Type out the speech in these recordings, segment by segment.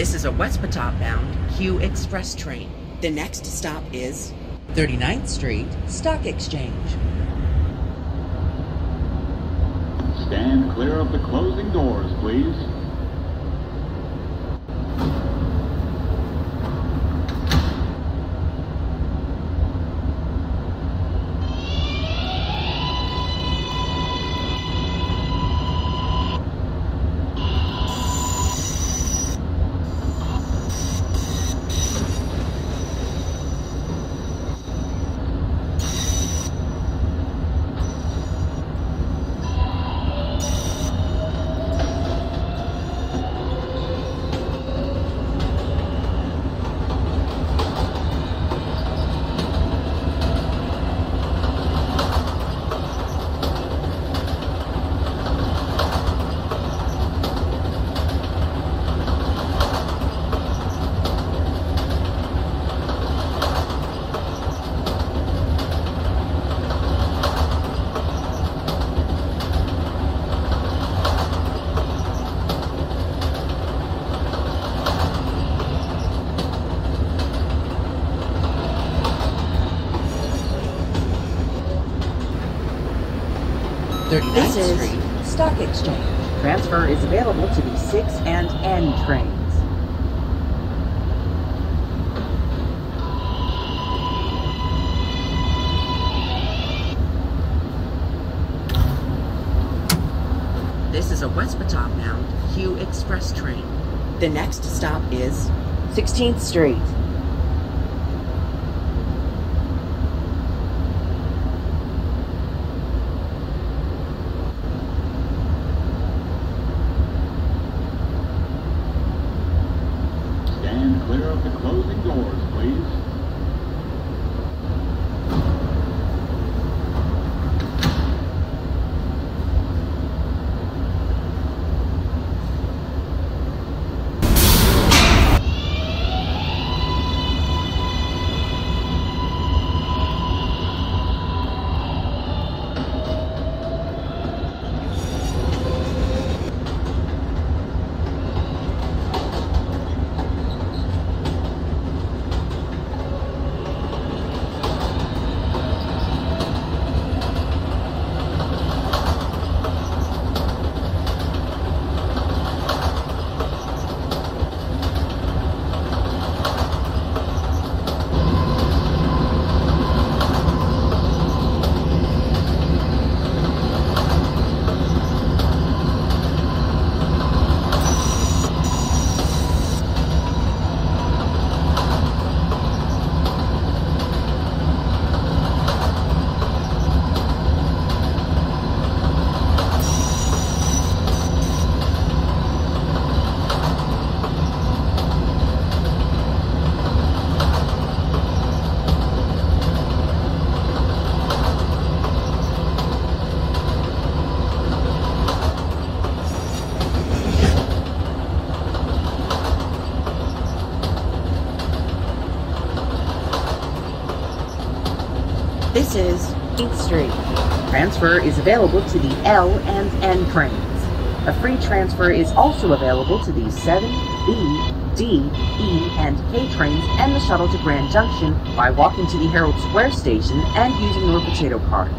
This is a Westpatop bound Q Express train. The next stop is 39th Street Stock Exchange. Stand clear of the closing doors, please. 39th is Street. Stock Exchange. Transfer is available to the 6 and N trains. This is a West Patop bound Q Express train. The next stop is 16th Street. Transfer is available to the L and N trains. A free transfer is also available to the 7, B, D, E, and K trains and the shuttle to Grand Junction by walking to the Herald Square station and using your potato card.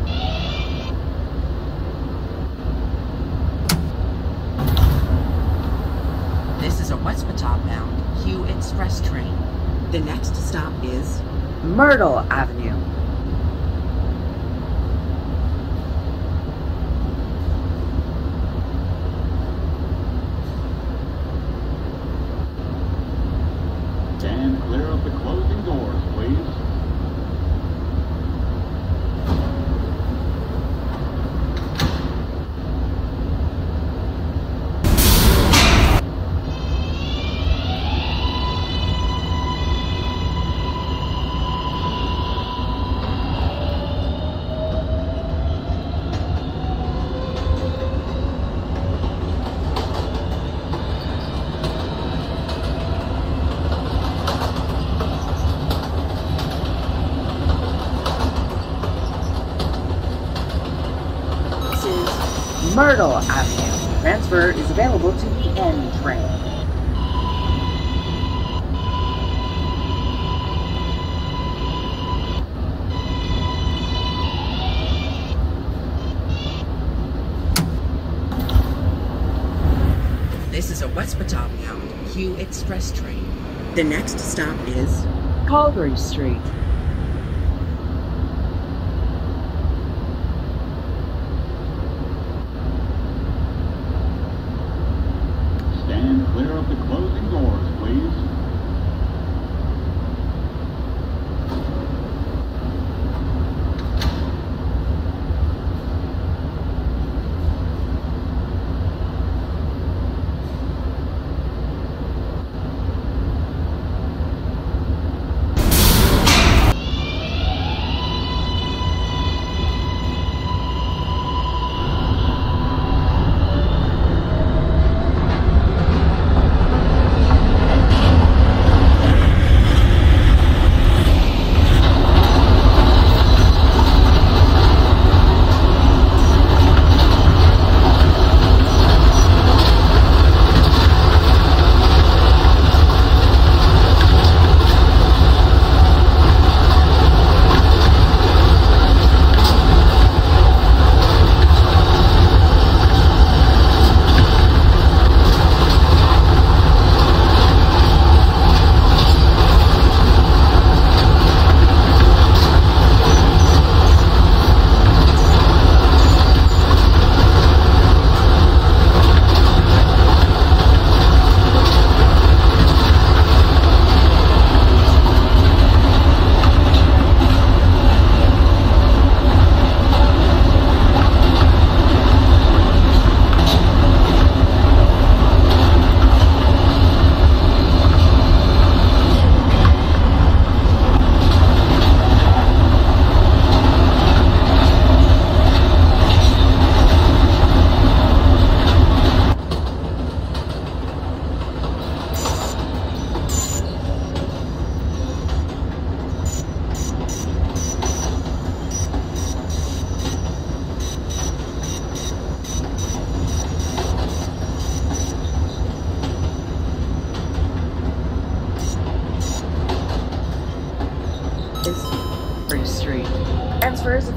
this is a West Patop bound Q Express train. The next stop is Myrtle Avenue. Stand clear of the closing doors, please. Myrtle Avenue. Transfer is available to the N train. This is a West Batavia Q Express train. The next stop is Calgary Street.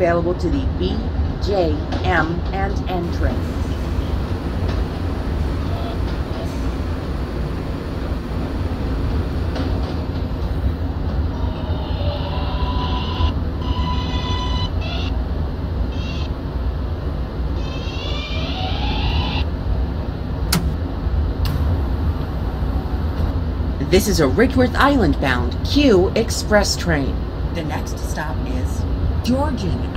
Available to the B, J, M, and N trains. This is a Ridgeworth Island bound Q Express train. The next stop is Georgian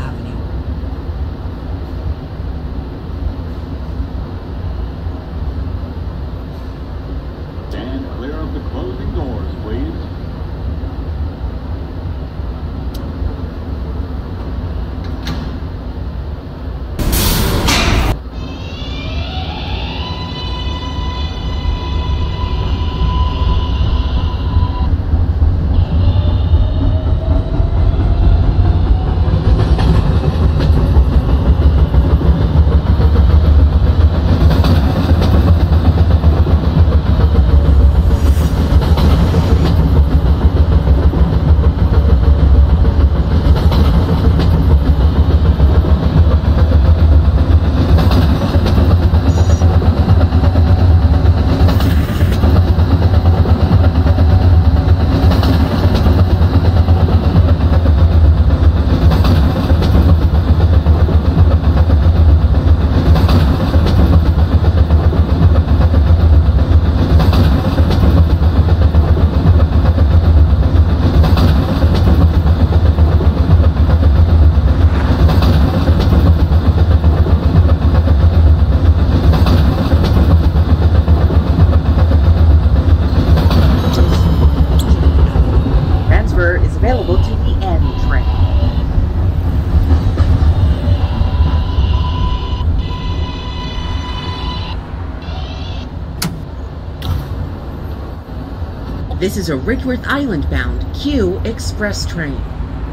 This is a Ridgeworth Island bound Q Express train.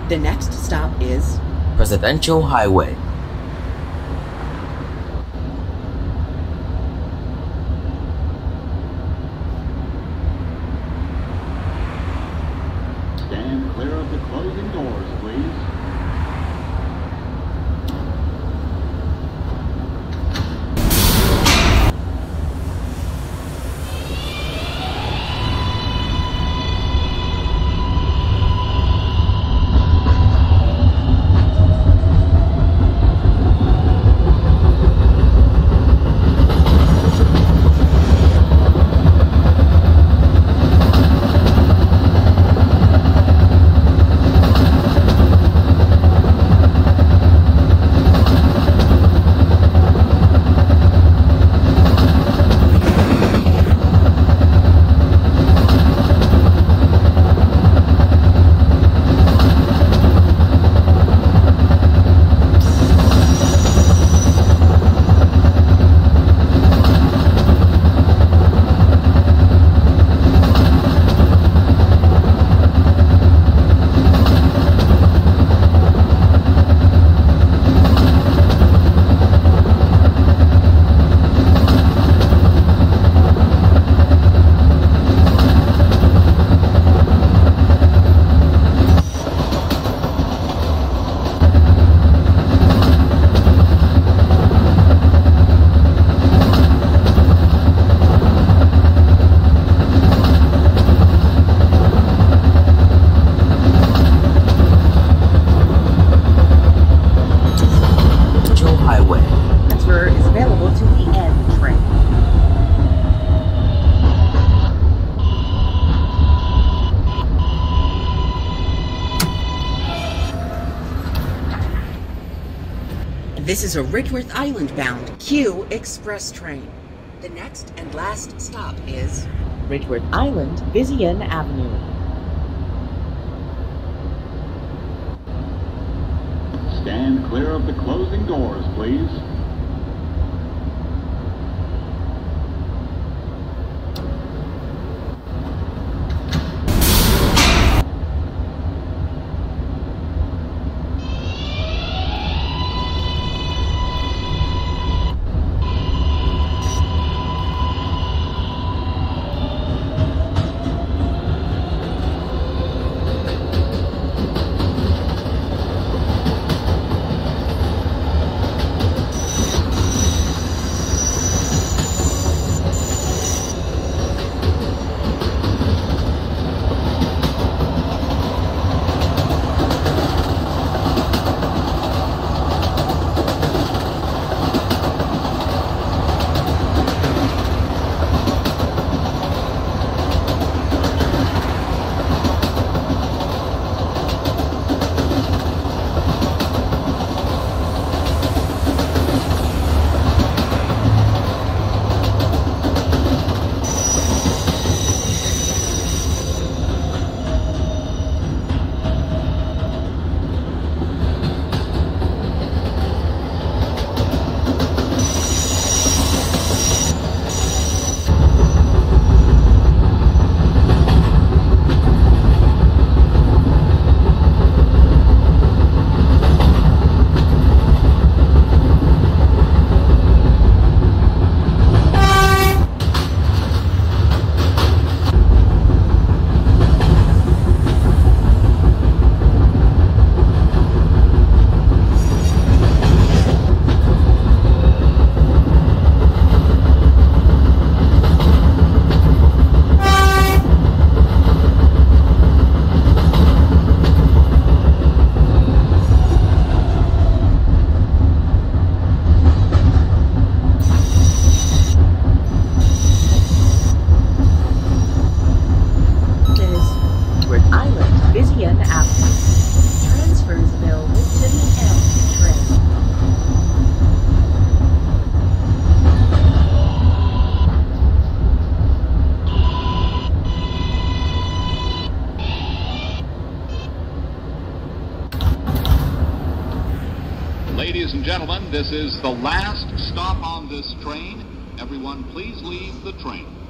The next stop is Presidential Highway. Is a Ridgeworth Island bound Q Express train. The next and last stop is Ridgeworth Island, Vizian Avenue. Stand clear of the closing doors, please. Ladies and gentlemen, this is the last stop on this train. Everyone, please leave the train.